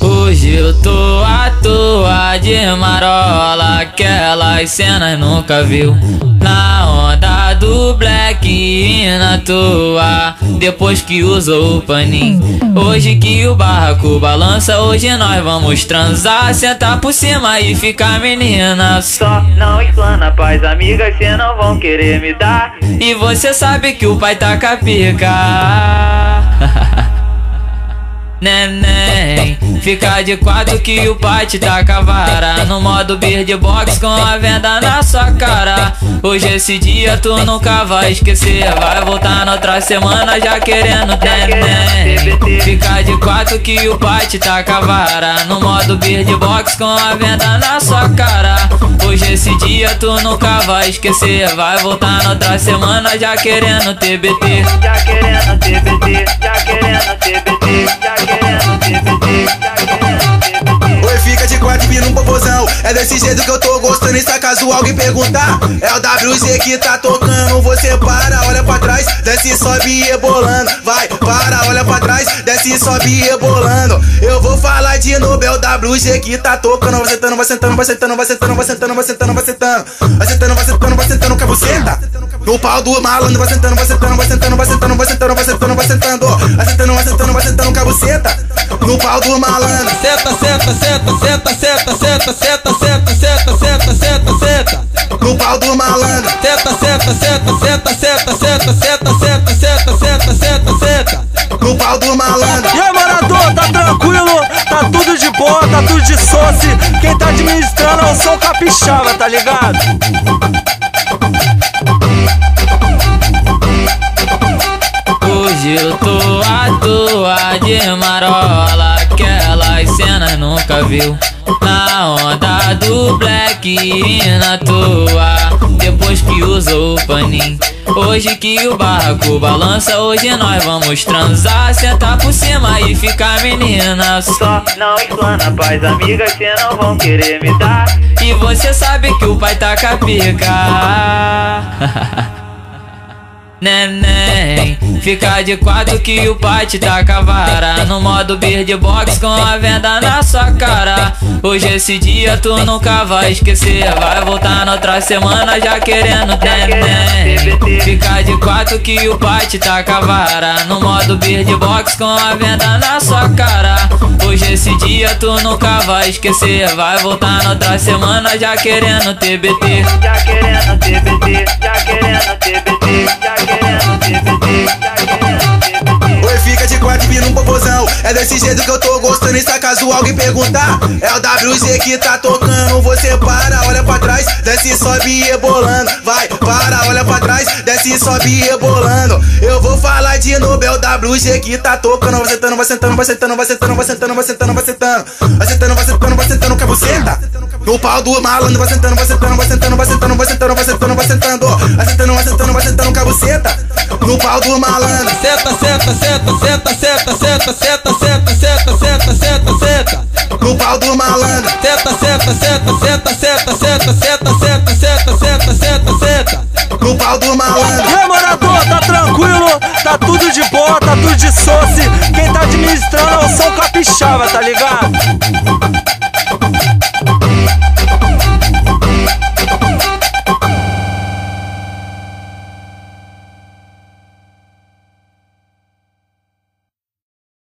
Hoje eu tô à toa de marola, aquelas cenas nunca viu. Na onda do black e na toa, depois que usou o paninho. Hoje que o barraco balança, hoje nós vamos transar, sentar por cima e ficar menina. Só não explana, paz, amigas, cê não vão querer me dar. E você sabe que o pai tá com a pica. Neném Fica de quatro que o pai te taca vara. No modo beatbox com a venda na sua cara. Hoje esse dia tu nunca vai esquecer. Vai voltar na outra semana já querendo neném. Fica de quatro que o pai te taca vara. No modo beatbox com a venda na sua cara. Hoje esse dia tu nunca vai esquecer. Vai voltar na outra semana já querendo TBT Já querendo TBT, já querendo É desse jeito que eu tô gostando, está caso alguém perguntar É o WZ que tá tocando, você para, olha pra trás Desce, sobe e rebolando, vai, para, olha pra trás Desce, sobe e rebolando Eu vou falar de novo, é o WG que tá tocando Vai sentando, vai sentando, vai sentando, vai sentando, vai sentando, vai sentando, vai sentando Vai sentando, vai sentando, vai sentando, que você tá No pau do malandro, vai sentando, vai sentando, vai sentando, vai sentando, vai sentando, vai sentando, vai sentando Vai sentando, vai sentando, vai sentando, que você tá No pau do malandro Senta, senta, senta, senta, senta, senta, senta, senta, senta, senta, senta, senta. No pau do malandro Senta, senta, senta, senta, senta, senta, senta, senta, senta, senta, senta, senta. No pau do malandro E aí, morador, tá tranquilo? Tá tudo de boa, tá tudo de sosse. Quem tá administrando é o som capixaba, tá ligado? Hoje eu tô à toa de marola Cenas nunca viu. Na onda do black e na toa Depois que usou o paninho. Hoje que o barraco balança Hoje nós vamos transar. Sentar por cima e ficar menina. Só não explana, paz, amigas Cê não vão querer me dar. E você sabe que o pai tá com a pica neném Fica de quatro que o pai te taca vara. No modo beatbox com a venda na sua cara. Hoje esse dia tu nunca vai esquecer. Vai voltar na outra semana já querendo neném. Fica de quatro que o pai te taca vara. No modo beatbox com a venda na sua cara. Hoje esse dia tu nunca vai esquecer. Vai voltar na outra semana já querendo TBT Já querendo TBT, já querendo TBT, e um É desse jeito que eu tô gostando, está caso alguém perguntar É o WZ que tá tocando, você para, olha pra trás Desce, sobe e rebolando, vai, para, olha pra trás Desce, sobe e rebolando Eu vou falar de novo, é o WG que tá tocando Vai sentando, vai sentando, vai sentando, vai sentando, vai sentando, vai sentando, vai sentando Vai sentando, vai sentando, vai sentando, que você tá No pau do malandro, vai sentando, vai sentando, vai sentando, vai sentando, vai sentando, vai sentando pau do malandro Senta, senta, senta, senta, senta, senta, senta, senta, senta, senta, senta, senta. No pau do malandro Senta, senta, senta, senta, senta, senta, senta, senta, senta, senta, senta, senta. No pau do malandro E aí, morador, tá tranquilo? Tá tudo de boa, tá tudo de sosse. Quem tá administrando é o som capixaba, tá ligado?